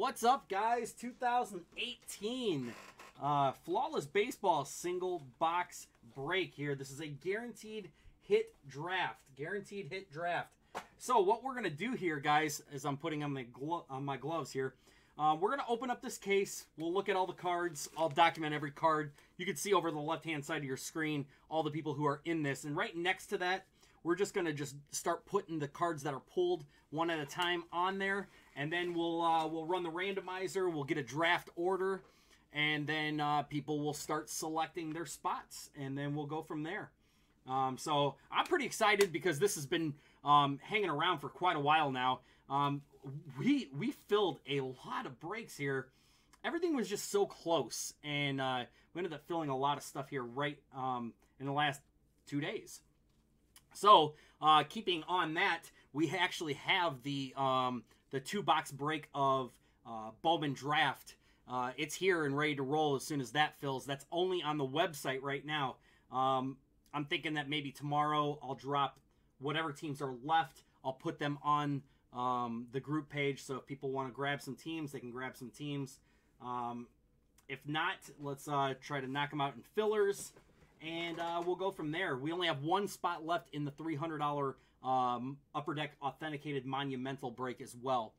What's up, guys? 2018 uh, Flawless Baseball single box break here. This is a guaranteed hit draft. Guaranteed hit draft. So what we're going to do here, guys, as I'm putting on my, glo on my gloves here, um, we're going to open up this case. We'll look at all the cards. I'll document every card. You can see over the left-hand side of your screen all the people who are in this. And right next to that, we're just going to just start putting the cards that are pulled one at a time on there. And then we'll, uh, we'll run the randomizer. We'll get a draft order. And then uh, people will start selecting their spots. And then we'll go from there. Um, so I'm pretty excited because this has been um, hanging around for quite a while now. Um, we we filled a lot of breaks here. Everything was just so close, and uh, we ended up filling a lot of stuff here right um, in the last two days. So uh, keeping on that, we actually have the um, the two box break of uh, Bowman Draft. Uh, it's here and ready to roll as soon as that fills. That's only on the website right now. Um, I'm thinking that maybe tomorrow I'll drop whatever teams are left. I'll put them on um, the group page. So if people want to grab some teams, they can grab some teams. Um, if not, let's uh, try to knock them out in fillers, and uh, we'll go from there. We only have one spot left in the $300 um, Upper Deck Authenticated Monumental break as well.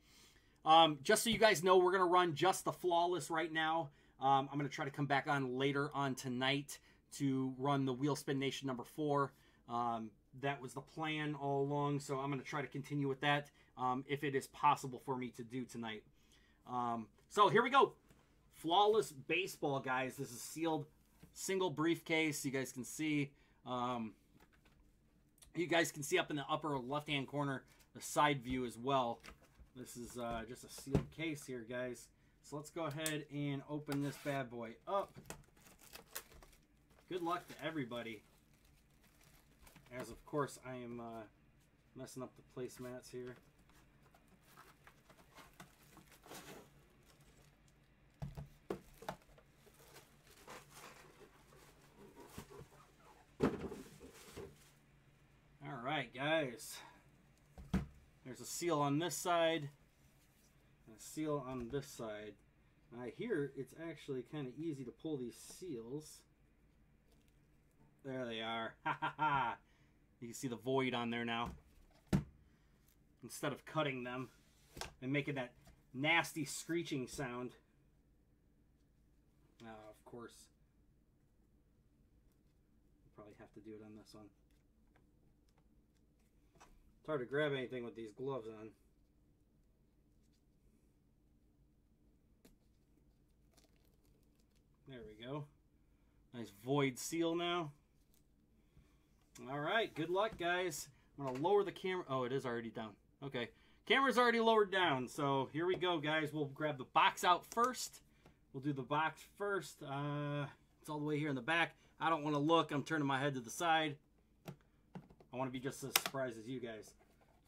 Um, just so you guys know, we're going to run just the Flawless right now. Um, I'm going to try to come back on later on tonight to run the Wheel Spin Nation number four. Um, that was the plan all along, so I'm going to try to continue with that um, if it is possible for me to do tonight. Um, so here we go. Flawless Baseball, guys. This is sealed single briefcase. You guys can see. Um, you guys can see up in the upper left-hand corner the side view as well. This is uh, just a sealed case here, guys. So let's go ahead and open this bad boy up. Good luck to everybody. As of course I am uh, messing up the placemats here. Alright guys. There's a seal on this side. And a seal on this side. I hear it's actually kind of easy to pull these seals. There they are. Ha ha ha. You can see the void on there now. Instead of cutting them and making that nasty screeching sound. Uh, of course. Probably have to do it on this one. Hard to grab anything with these gloves on. There we go. Nice void seal now. All right, good luck, guys. I'm going to lower the camera. Oh, it is already down. Okay. Camera's already lowered down, so here we go, guys. We'll grab the box out first. We'll do the box first. Uh, it's all the way here in the back. I don't want to look. I'm turning my head to the side. I want to be just as surprised as you guys.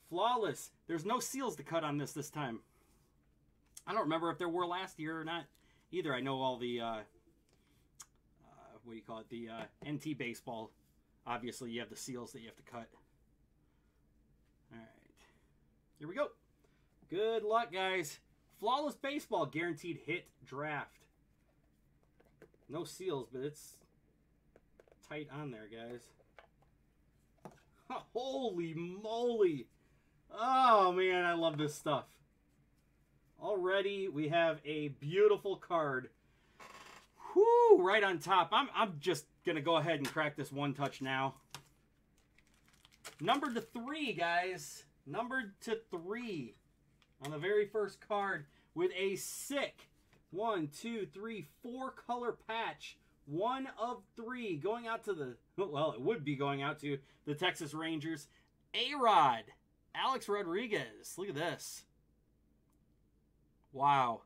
Flawless. There's no seals to cut on this this time. I don't remember if there were last year or not either. I know all the, uh, uh, what do you call it, the uh, NT baseball Obviously, you have the seals that you have to cut. All right. Here we go. Good luck, guys. Flawless Baseball guaranteed hit draft. No seals, but it's tight on there, guys. Holy moly. Oh, man, I love this stuff. Already, we have a beautiful card. Whoo, right on top. I'm, I'm just going to go ahead and crack this one touch now. Number to three, guys. Number to three on the very first card with a sick one, two, three, four color patch. One of three going out to the, well, it would be going out to the Texas Rangers. A-Rod, Alex Rodriguez. Look at this. Wow.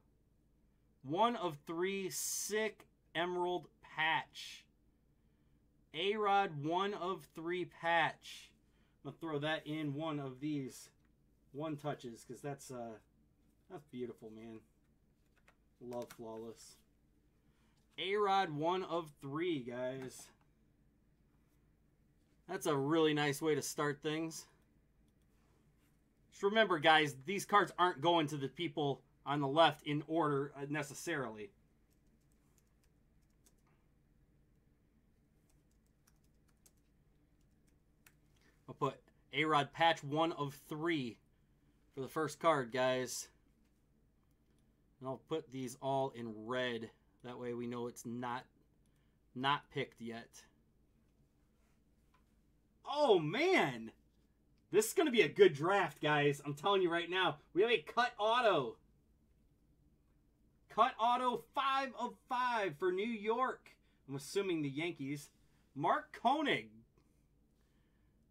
One of three sick emerald patch. A-Rod one of three patch. I'm gonna throw that in one of these one touches because that's uh that's beautiful, man. Love flawless. A-Rod one of three, guys. That's a really nice way to start things. Just remember, guys, these cards aren't going to the people on the left in order uh, necessarily. I'll put A-Rod patch one of three for the first card, guys. And I'll put these all in red. That way we know it's not not picked yet. Oh, man! This is going to be a good draft, guys. I'm telling you right now. We have a cut auto. Cut auto 5 of 5 for New York. I'm assuming the Yankees. Mark Koenig.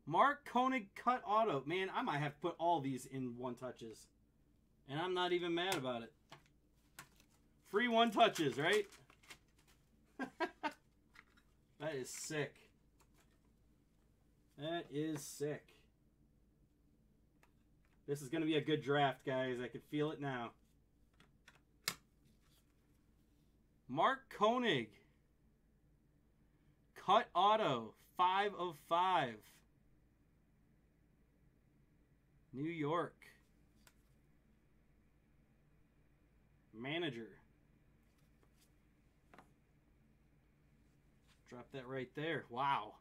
Mark Koenig cut auto. Man, I might have put all these in one touches. And I'm not even mad about it. Free one touches, right? that is sick. That is sick. This is going to be a good draft, guys. I can feel it now. Mark Koenig. Cut auto. Five of five. New York. Manager. Drop that right there. Wow.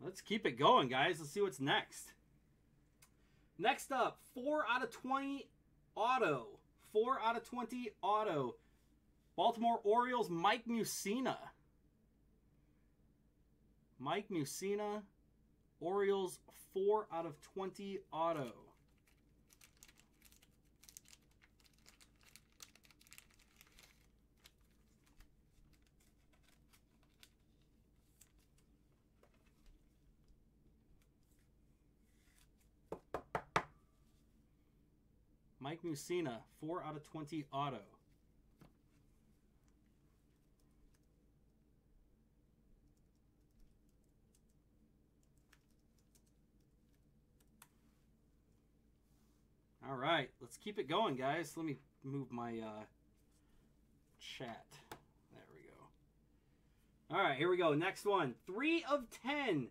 Let's keep it going, guys. Let's see what's next. Next up, 4 out of 20 auto. 4 out of 20 auto. Baltimore Orioles, Mike Mussina. Mike Mussina, Orioles, 4 out of 20 auto. Mike Mussina, 4 out of 20 auto. All right, let's keep it going, guys. Let me move my uh, chat. There we go. All right, here we go. Next one. 3 of 10.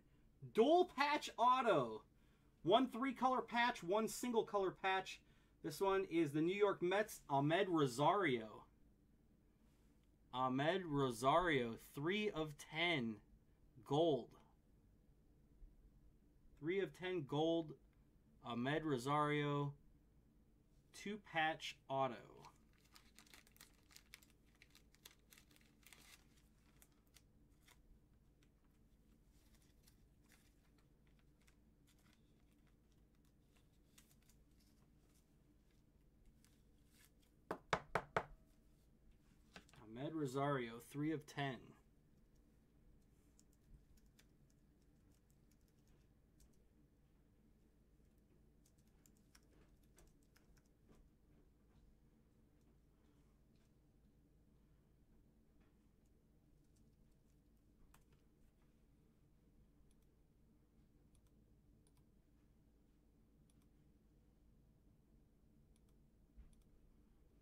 Dual patch auto. One three color patch, one single color patch. This one is the New York Mets, Amed Rosario. Amed Rosario, 3 of 10 gold. 3 of 10 gold, Amed Rosario, 2 patch auto. Rosario, 3 of 10.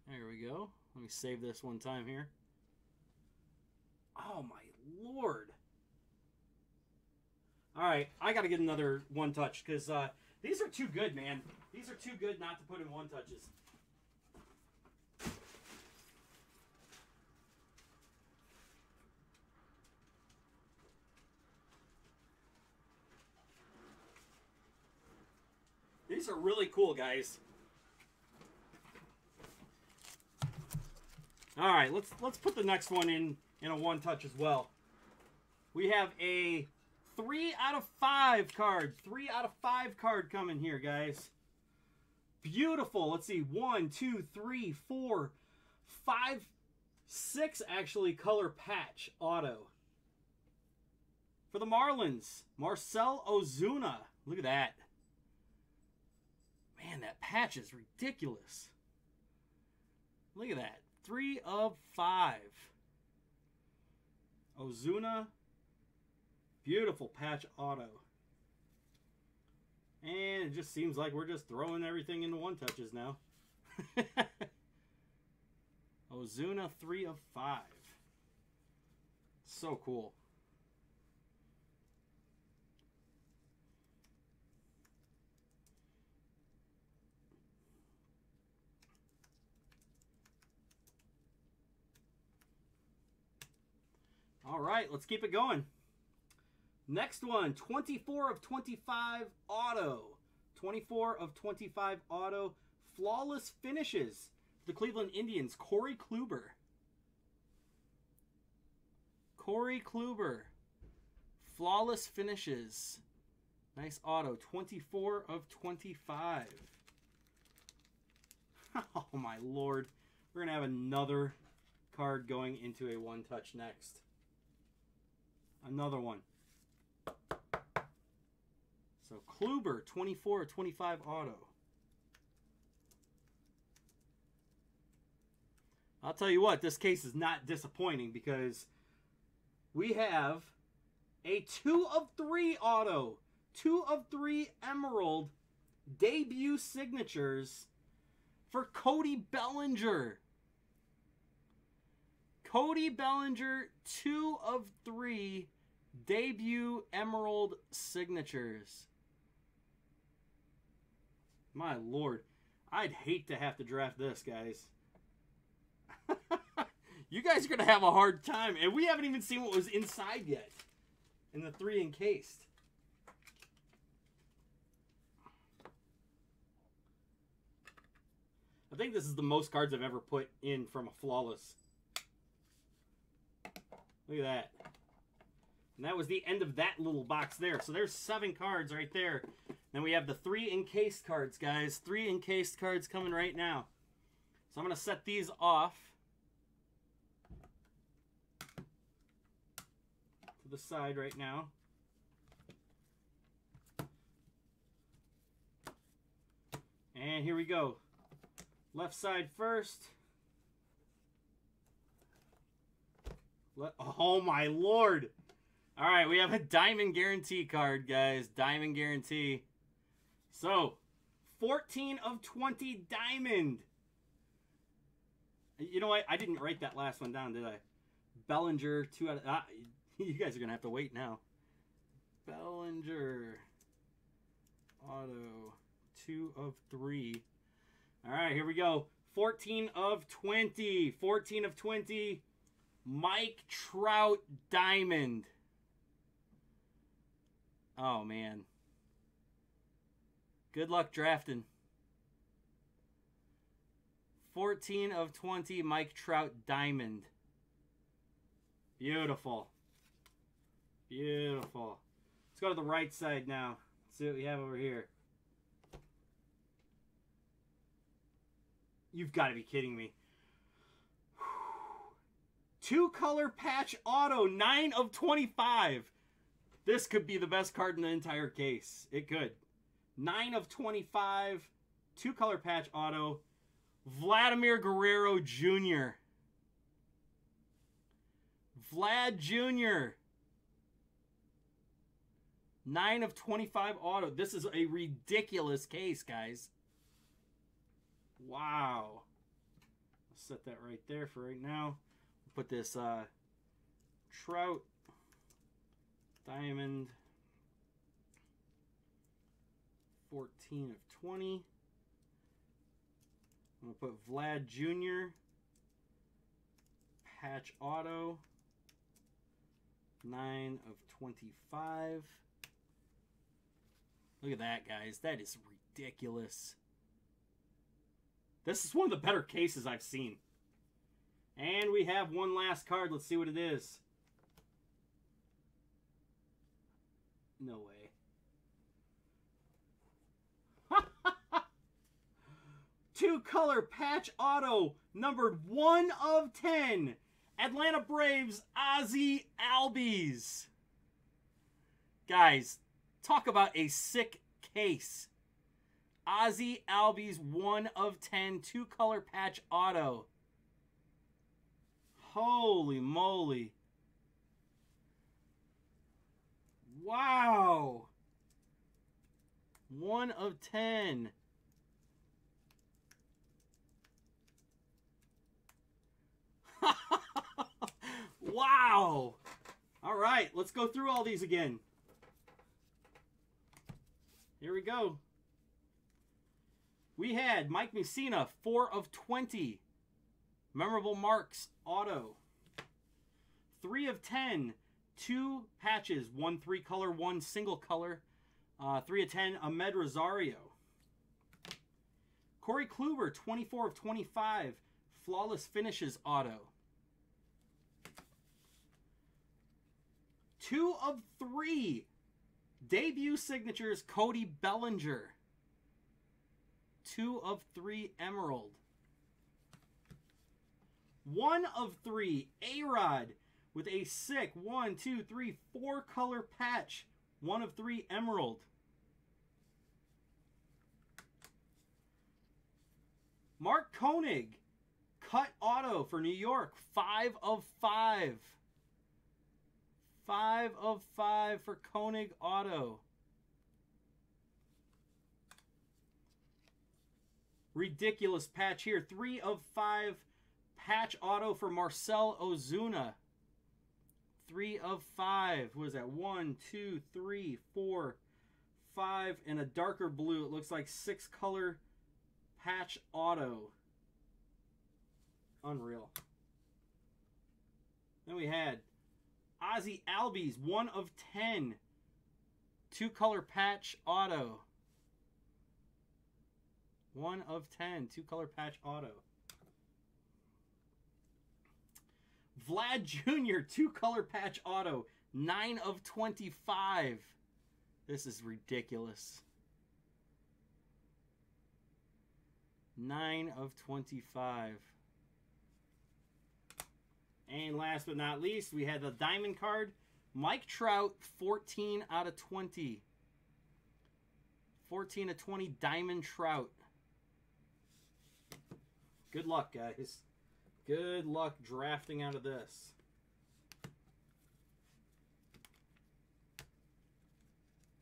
There we go. Let me save this one time here. Oh my lord. All right, I got to get another one touch because uh, these are too good, man. These are too good not to put in one touches. These are really cool, guys. All right, let's let's put the next one in in a one touch as well. We have a three out of five card. Three out of five card coming here, guys. Beautiful. Let's see. One, two, three, four, five, six actually color patch auto. For the Marlins, Marcel Ozuna. Look at that. Man, that patch is ridiculous. Look at that. Three of five. Ozuna. Beautiful patch auto. And it just seems like we're just throwing everything into one touches now. Ozuna 3 of 5. So cool. All right, let's keep it going. Next one 24 of 25 auto. 24 of 25 auto. Flawless finishes. The Cleveland Indians, Corey Kluber. Corey Kluber. Flawless finishes. Nice auto. 24 of 25. Oh my lord. We're going to have another card going into a one touch next. Another one. So Kluber, 24 of 25 auto. I'll tell you what, this case is not disappointing because we have a two of three auto, two of three emerald debut signatures for Cody Bellinger. Cody Bellinger, two of three debut emerald signatures. My lord, I'd hate to have to draft this, guys. you guys are going to have a hard time. And we haven't even seen what was inside yet in the three encased. I think this is the most cards I've ever put in from a flawless. Look at that. And that was the end of that little box there. So there's seven cards right there. Then we have the three encased cards, guys. Three encased cards coming right now. So I'm going to set these off. To the side right now. And here we go. Left side first. Let, oh my lord. All right, we have a diamond guarantee card, guys. Diamond guarantee. So, 14 of 20 diamond. You know what? I didn't write that last one down, did I? Bellinger, two out of... Ah, you guys are going to have to wait now. Bellinger. Auto. Two of three. All right, here we go. 14 of 20. 14 of 20. Mike Trout Diamond. Oh, man. Good luck drafting. 14 of 20 Mike Trout Diamond. Beautiful. Beautiful. Let's go to the right side now. Let's see what we have over here. You've got to be kidding me. Two color patch auto, 9 of 25. This could be the best card in the entire case. It could. 9 of 25. Two color patch auto. Vladimir Guerrero Jr. Vlad Jr. 9 of 25 auto. This is a ridiculous case, guys. Wow. I'll set that right there for right now. Put this uh, Trout Diamond 14 of 20. I'm going to put Vlad Jr. Patch Auto 9 of 25. Look at that, guys. That is ridiculous. This is one of the better cases I've seen. And we have one last card. Let's see what it is. No way. Two color patch auto, numbered 1 of 10. Atlanta Braves, Ozzy Albies. Guys, talk about a sick case. Ozzy Albies 1 of 10 two color patch auto. Holy moly. Wow. 1 of 10. wow. All right, let's go through all these again. Here we go. We had Mike Mussina, 4 of 20. Memorable marks, auto. Three of ten. Two patches. One three color, one single color. Uh, three of ten. Amed Rosario. Corey Kluber, 24 of 25. Flawless finishes auto. Two of three. Debut signatures Cody Bellinger. Two of three Emerald. One of three A Rod with a sick one, two, three, four color patch. One of three Emerald. Mark Koenig, cut auto for New York, five of five. Five of five for Koenig auto. Ridiculous patch here. Three of five patch auto for Marcel Ozuna. Three of five. What is that? One, two, three, four, five, and a darker blue. It looks like six color patch auto. Unreal. Then we had Ozzy Albies, one of ten. Two color patch auto. One of ten. Two color patch auto. Vlad Jr., two color patch auto. Nine of 25. This is ridiculous. 9 of 25. And last but not least, we had the diamond card. Mike Trout, 14 out of 20. 14 of 20 diamond trout. Good luck, guys. Good luck drafting out of this.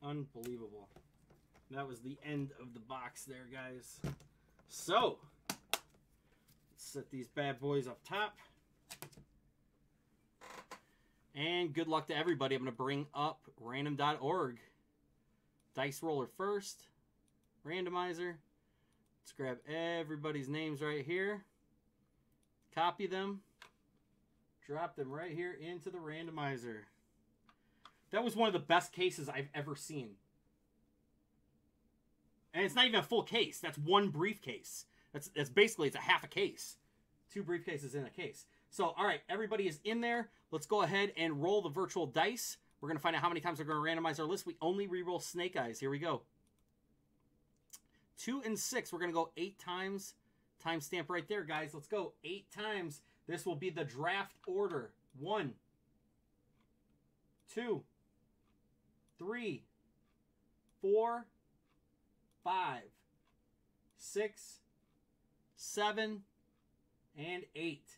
Unbelievable. That was the end of the box there, guys. So, set these bad boys up top. And good luck to everybody. I'm going to bring up random.org. Dice roller first. Randomizer. Let's grab everybody's names right here. Copy them. Drop them right here into the randomizer. That was one of the best cases I've ever seen. And it's not even a full case. That's one briefcase. That's that's basically it's a half a case. Two briefcases in a case. So, all right, everybody is in there. Let's go ahead and roll the virtual dice. We're going to find out how many times we're going to randomize our list. We only re-roll snake eyes. Here we go. Two and six. We're going to go eight times. Timestamp right there, guys. Let's go. Eight times. This will be the draft order. One, two, three, four, five, six, seven, and eight.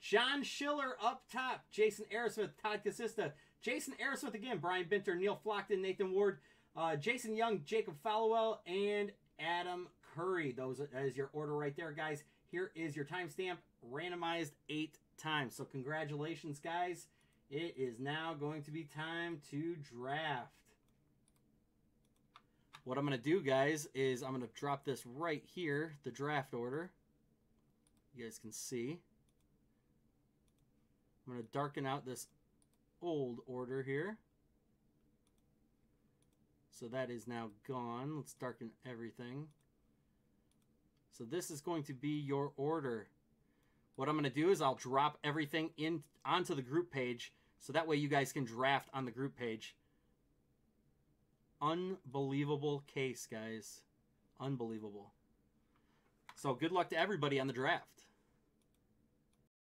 John Schiller up top. Jason Aerosmith, Todd Casista. Jason Aerosmith again. Brian Binter, Neil Flockton, Nathan Ward, uh, Jason Young, Jacob Fallowell, and Adam Curry. Those is your order right there, guys. Here is your timestamp. Randomized eight times. So congratulations, guys. It is now going to be time to draft. What I'm going to do, guys, is I'm going to drop this right here, the draft order. You guys can see. I'm going to darken out this old order here. So that is now gone. Let's darken everything. So this is going to be your order. What I'm going to do is I'll drop everything in onto the group page so that way you guys can draft on the group page. Unbelievable case, guys. Unbelievable. So good luck to everybody on the draft.